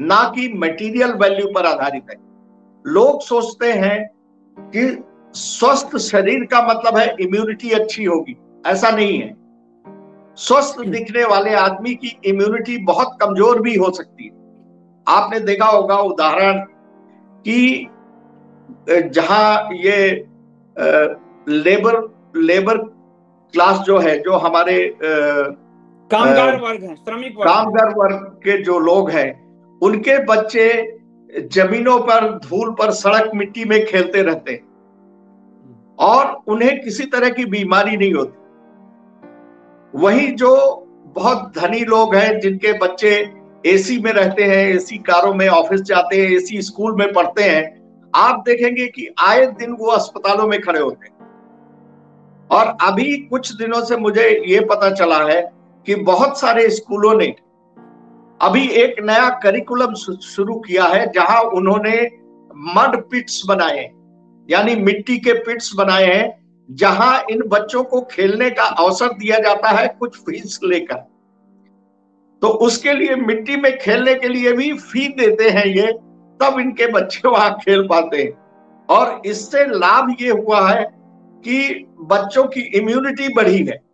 ना कि material value पर आधारित है। लोग सोचते हैं कि स्वस्थ शरीर का मतलब है इम्यूनिटी अच्छी होगी। ऐसा नहीं है। स्वस्थ दिखने वाले आदमी की इम्यूनिटी बहुत कमज़ोर भी हो सकती है। आपने देखा होगा उदाहरण कि जहाँ ये लेबर लेबर क्लास जो है जो हमारे कामगार वर्ग है श्रमिक वर्ग। कामगार वर्ग के जो लोग हैं उनके बच्चे जमीनों पर, धूल पर, सड़क मिट्टी में खेलते रहते हैं। और उन्हें किसी तरह की बीमारी नहीं होती। वही जो बहुत धनी लोग हैं, जिनके बच्चे एसी में रहते हैं एसी कारों में ऑफ़िस जाते हैं एसी स्कूल में पढ़ते हैं, आप देखेंगे कि आए दिन वो अस्पतालों में खड़े होते हैं। और अभी कुछ दिनों से मुझे ये पता चला है कि बहुत सारे स्कूलों ने अभी एक नया करिकुलम शुरू किया है, जहाँ उन्होंने मड पिट्स बनाए यानी मिट्टी के पिट्स बनाए हैं, जहाँ इन बच्चों को खेलने का अवसर दिया जाता है कुछ फ़ीस लेकर। तो उसके लिए, मिट्टी में खेलने के लिए भी फ़ी देते हैं ये, तब इनके बच्चे वहाँ खेल पाते हैं। और इससे लाभ ये हुआ है कि बच्चों की इम्यूनिटी बढ़ी है।